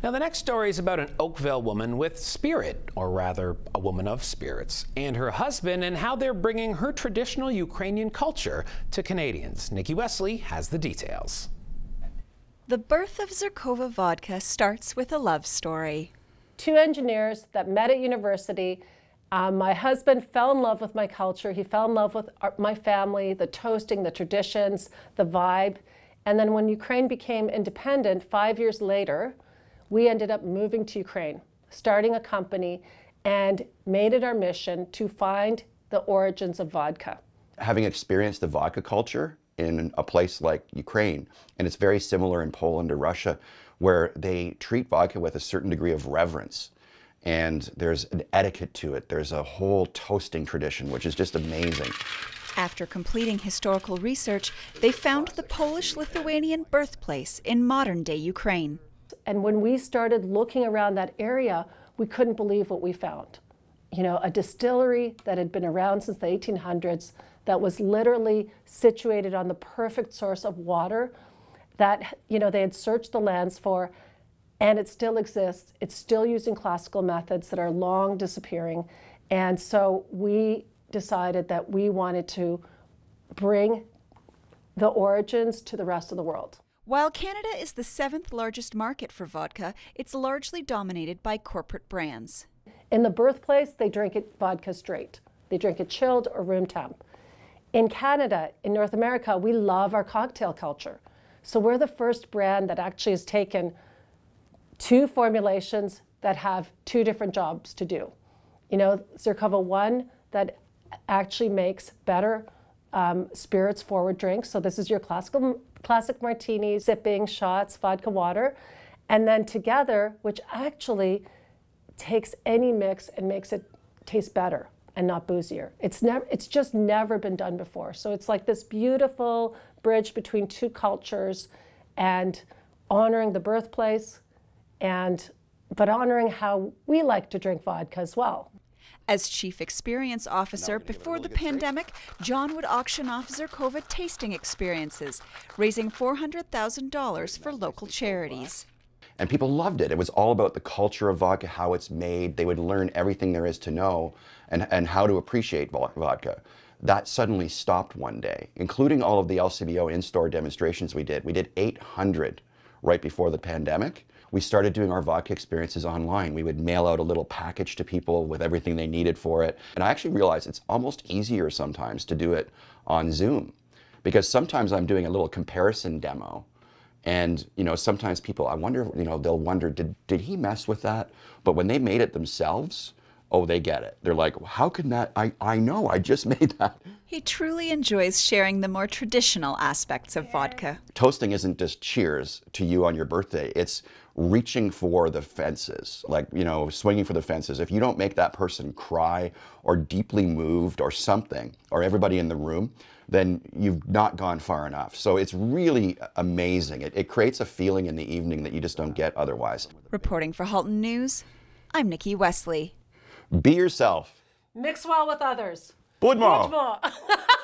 Now, the next story is about an Oakville woman with spirit, or rather, a woman of spirits, and her husband, and how they're bringing her traditional Ukrainian culture to Canadians. Nikki Wesley has the details. The birth of Zirkova vodka starts with a love story. Two engineers that met at university. Um, my husband fell in love with my culture. He fell in love with our, my family, the toasting, the traditions, the vibe. And then when Ukraine became independent, five years later, we ended up moving to Ukraine, starting a company, and made it our mission to find the origins of vodka. Having experienced the vodka culture in a place like Ukraine, and it's very similar in Poland or Russia, where they treat vodka with a certain degree of reverence. And there's an etiquette to it. There's a whole toasting tradition, which is just amazing. After completing historical research, they found the Polish Lithuanian birthplace in modern day Ukraine. And when we started looking around that area, we couldn't believe what we found. You know, a distillery that had been around since the 1800s that was literally situated on the perfect source of water that, you know, they had searched the lands for and it still exists. It's still using classical methods that are long disappearing. And so we decided that we wanted to bring the origins to the rest of the world. While Canada is the seventh largest market for vodka, it's largely dominated by corporate brands. In the birthplace, they drink it vodka straight. They drink it chilled or room temp. In Canada, in North America, we love our cocktail culture. So we're the first brand that actually has taken two formulations that have two different jobs to do. You know, Zirkova 1 that actually makes better um, spirits forward drinks. So this is your classical classic martini, sipping, shots, vodka water. And then together, which actually takes any mix and makes it taste better and not boozier. It's never it's just never been done before. So it's like this beautiful bridge between two cultures and honoring the birthplace and but honoring how we like to drink vodka as well. As Chief Experience Officer before the pandemic, John would auction off Zirkova tasting experiences, raising $400,000 for local charities. And people loved it. It was all about the culture of vodka, how it's made. They would learn everything there is to know and, and how to appreciate vodka. That suddenly stopped one day, including all of the LCBO in store demonstrations we did. We did 800 right before the pandemic we started doing our vodka experiences online. We would mail out a little package to people with everything they needed for it. And I actually realized it's almost easier sometimes to do it on Zoom because sometimes I'm doing a little comparison demo. And you know, sometimes people, I wonder, you know, they'll wonder, did did he mess with that? But when they made it themselves, oh, they get it. They're like, how can that? I I know, I just made that. He truly enjoys sharing the more traditional aspects of vodka. Toasting isn't just cheers to you on your birthday. It's reaching for the fences, like, you know, swinging for the fences. If you don't make that person cry or deeply moved or something, or everybody in the room, then you've not gone far enough. So it's really amazing. It, it creates a feeling in the evening that you just don't get otherwise. Reporting for Halton News, I'm Nikki Wesley. Be yourself. Mix well with others. Budmo.